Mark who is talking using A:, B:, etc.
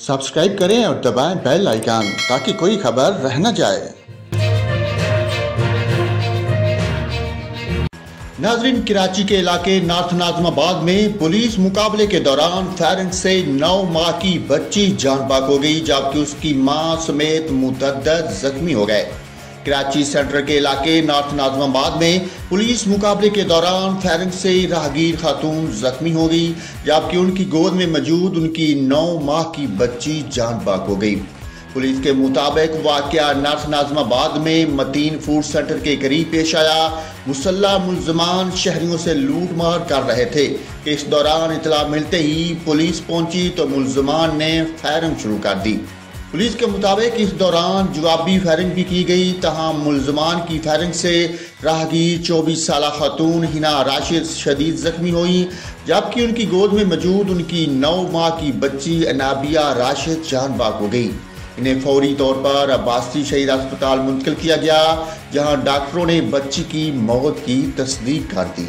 A: Subscribe करें और दबाएँ बेल आइकन ताकि कोई खबर रह न जाए। नाजरीन, कराची के इलाके नॉर्थ नाजमाबाद में पुलिस मुकाबले के दौरान फायरिंग से नौ माह की बच्ची जान बाक हो गई, जबकि उसकी माँ समेत मुतद जख्मी हो गए। कराची सेंटर के इलाके नॉर्थ नाजमाबाद में पुलिस मुकाबले के दौरान फायरिंग से राहगीर खातून जख्मी हो गई, जबकि उनकी गोद में मौजूद उनकी नौ माह की बच्ची जान बाक हो गई। पुलिस के मुताबिक वाक़ नॉर्थ नाजमाबाद में मतीन फ़ूड सेंटर के करीब पेश आया। मुसल्ला मुलजमान शहरियों से लूट मार कर रहे थे। इस दौरान इतला मिलते ही पुलिस पहुँची तो मुलजमान ने फायरिंग शुरू कर दी। पुलिस के मुताबिक इस दौरान जवाबी फायरिंग भी की गई तहम मुलजमान की फायरिंग से राहगीर चौबीस साल खातून हिना राशिद शदीद जख्मी हुई, जबकि उनकी गोद में मौजूद उनकी नौ माह की बच्ची अनाबिया राशिद जान बाग हो गई। इन्हें फौरी तौर पर अब्बासी शहीद अस्पताल मुंतकिल किया गया, जहाँ डॉक्टरों ने बच्ची की मौत की तस्दीक कर दी।